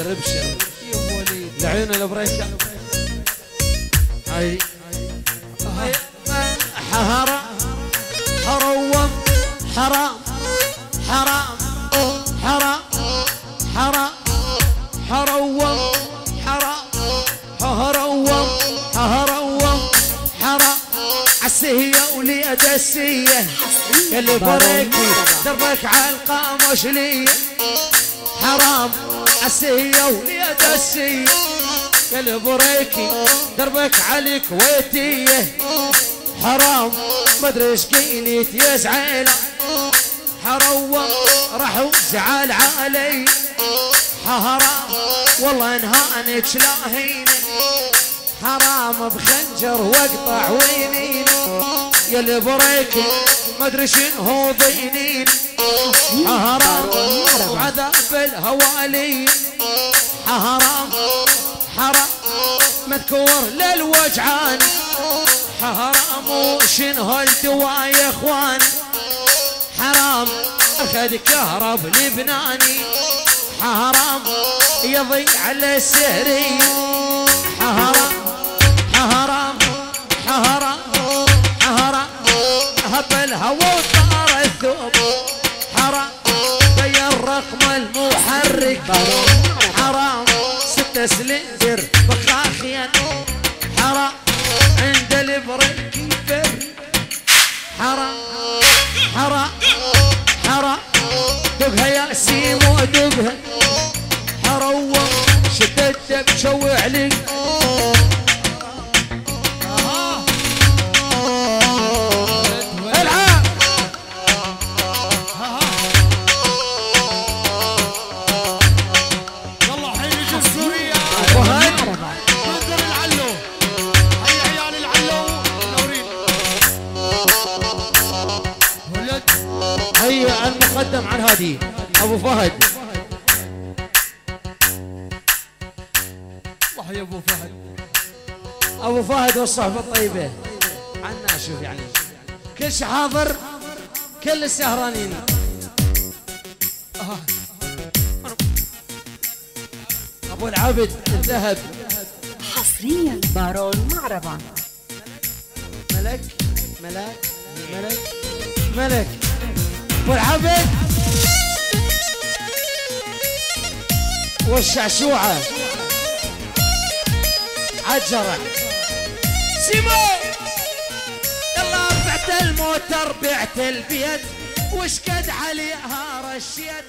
ابشر ابشر لعيون حهرة. حروم. حرام. حرام. حرام. حرام. حروم. حرام. حروم. حروم. حرام. عسية وليد السية اللي بريكي دربك على القاموش لي. حرام. عسية وليد السية اللي بريكي دربك على الكويتية حرام مدري إيش قينيت يزعل حروم راح وزعل علي. حرام والله انهانك لاهين حرام بخنجر واقطع وينين يا اللي بريكي ما أدري شنو ضينين حرام وعذاب الهوالي حرام حرام مذكور للوجعان. حرام وشنو الدواء يا إخوان. حرام أخذ كهرب لبناني. حرام يضيع السهري حرام حرام حرام حرام هب الهوى وطار المحرك حرام ستة سلندر بخاخيا حرام عند البريك يفر حرام حرام حرام دقها يا سيمو دقها حروم شددك شوع المقدم عن هادي أبو فهد. وحي أبو فهد. أبو فهد والصحبة الطيبة. عنا شوف يعني. كل شي حاضر كل السهرانين. أبو العبد الذهب. حصريا. بارون معربة ملك ملك ملك ملك. ابو العبد والشعشوعة. عالجرح سيمو! يلا بعت الموتر بعت البيت وش قد عليها رشيت